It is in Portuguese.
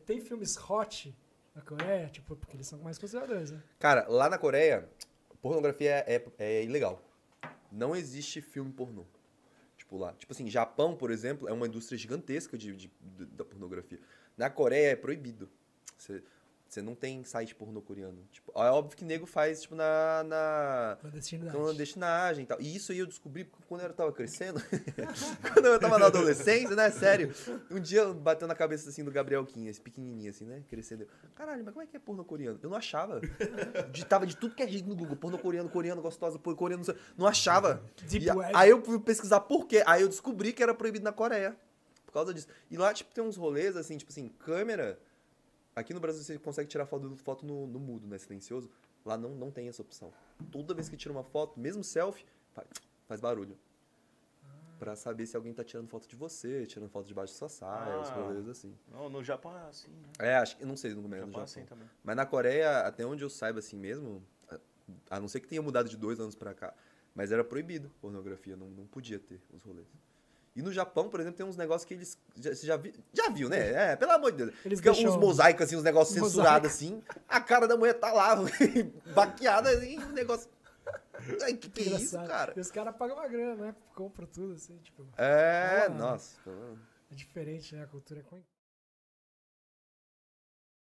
tem filmes hot na Coreia? Tipo, porque eles são mais conservadores, né? Cara, lá na Coreia, pornografia é, é, é ilegal. Não existe filme pornô. Tipo lá. Tipo assim, Japão, por exemplo, é uma indústria gigantesca de, de- de- da pornografia. Na Coreia é proibido. Você, você não tem site pornô coreano. Tipo, é óbvio que nego faz, tipo, na. na clandestinagem e tal. E isso aí eu descobri porque quando eu tava crescendo, quando eu tava na adolescência, né? Sério. Um dia bateu na cabeça assim do Gabriel esse pequenininho assim, né? Crescendo. Caralho, mas como é que é porno coreano? Eu não achava. Digitava de tudo que é jeito no Google. Porno coreano, coreano, gostosa, porno coreano, não sei. Não achava. Deep E Web. aí eu fui pesquisar por quê. Aí eu descobri que era proibido na Coreia. Por causa disso. E lá, tipo, tem uns rolês assim, tipo assim, câmera. Aqui no Brasil você consegue tirar foto, foto no, no mudo, né? Silencioso. Lá não, não tem essa opção. Toda vez que tira uma foto, mesmo selfie, faz, faz barulho. Pra saber se alguém tá tirando foto de você, tirando foto debaixo da sua saia, os Ah. rolês assim. No, no Japão é assim, né? É, acho que. Não sei no No meio do Japão é Japão. assim também. Mas na Coreia, até onde eu saiba assim mesmo, a- a não ser que tenha mudado de dois anos pra cá, mas era proibido pornografia, não, não podia ter os rolês. E no Japão, por exemplo, tem uns negócios que eles. Já, você já, vi, já viu, né? É, pelo amor de Deus. Eles Fica deixam- uns mosaicos, assim, uns negócios censurados, assim. A cara da mulher tá lá, baqueada, assim, um negócio. Ai, que que é isso, cara? E os caras pagam uma grana, né? Compram tudo, assim, tipo. É, Ah. nossa. É diferente, né? A cultura é com-